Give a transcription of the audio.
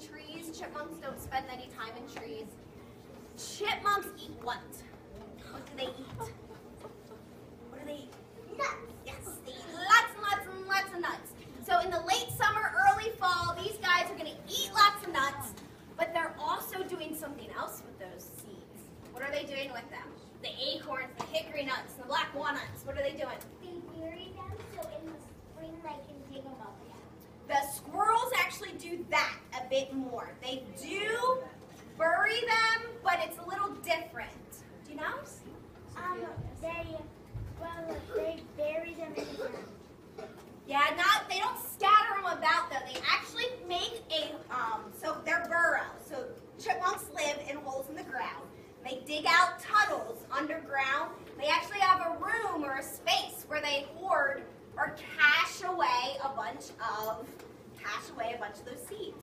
trees. Chipmunks don't spend any time in trees. Chipmunks eat what? What do they eat? What do they eat? Nuts. Yes, they eat lots and lots and lots of nuts. So in the late summer, early fall, these guys are going to eat lots of nuts, but they're also doing something else with those seeds. What are they doing with them? The acorns, the hickory nuts, the black walnuts. What are they doing? back a bit more. They do bury them, but it's a little different. Do you know? Um, they, well, they bury them in the ground. Yeah, not, they don't scatter them about, though. They actually make a, um, so they're burrow. So chipmunks live in holes in the ground. They dig out tunnels underground. They actually have a room or a space where they hoard or cache away a bunch of cache away a bunch of those seeds.